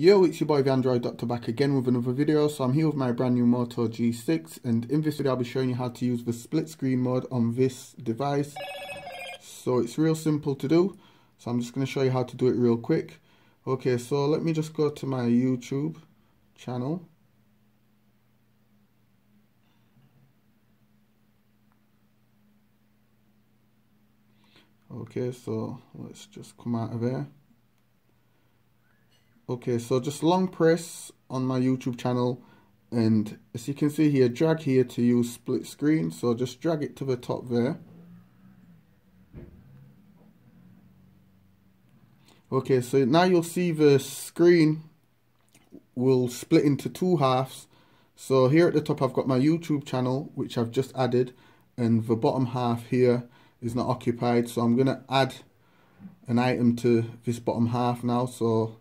Yo, it's your boy the Android Doctor back again with another video. So I'm here with my brand new Moto G6 and in this video I'll be showing you how to use the split screen mode on this device. So it's real simple to do. So I'm just going to show you how to do it real quick. Okay, so let me just go to my YouTube channel. Okay, so let's just come out of there. Okay, so just long press on my YouTube channel and as you can see here, drag here to use split screen. So just drag it to the top there. Okay, so now you'll see the screen will split into two halves. So here at the top I've got my YouTube channel, which I've just added, and the bottom half here is not occupied. So I'm going to add an item to this bottom half now. So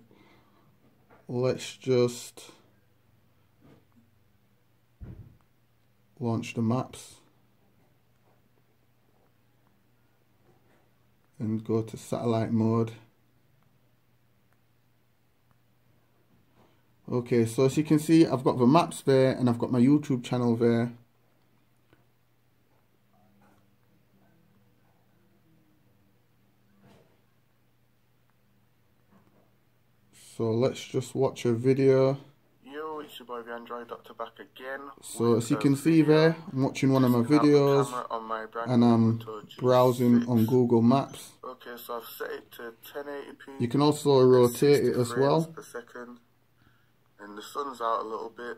let's just launch the maps and go to satellite mode. Okay so as you can see I've got the maps there and I've got my YouTube channel there So let's just watch a video. Yo, it's your boy the Android Doctor back again. So as you can see there, I'm watching one of my videos my and I'm browsing on Google Maps. Okay, so I've set it to 1080p. You can also rotate it as well. Per second. And the sun's out a little bit.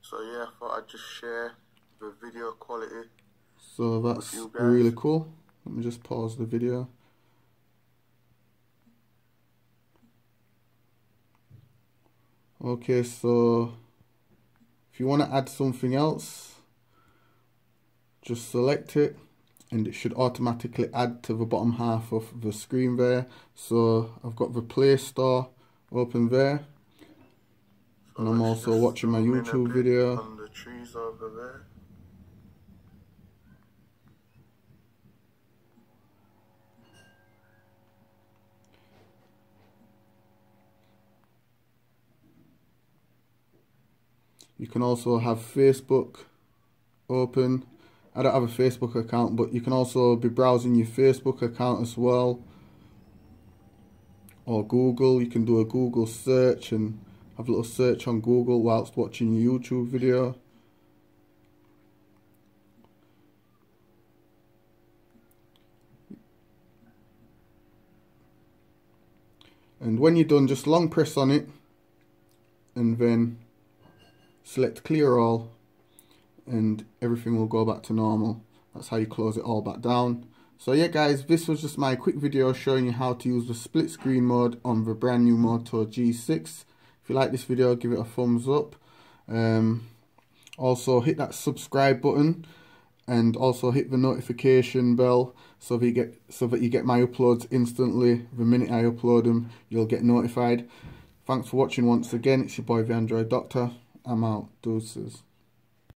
So yeah, I thought I'd just share the video quality. So that's really cool. Let me just pause the video. Okay so if you want to add something else just select it and it should automatically add to the bottom half of the screen there. So I've got the Play Store open there and I'm also watching my YouTube video You can also have Facebook open. I don't have a Facebook account, but you can also be browsing your Facebook account as well. Or Google, you can do a Google search and have a little search on Google whilst watching your YouTube video. And when you're done, just long press on it and then select clear all and everything will go back to normal. That's how you close it all back down. So yeah guys this was just my quick video showing you how to use the split screen mode on the brand new Moto G6 if you like this video give it a thumbs up. Um, also hit that subscribe button and also hit the notification bell so that you get so that you get my uploads instantly. The minute I upload them you'll get notified. Thanks for watching once again. It's your boy the Android Doctor I'm out. Deuces.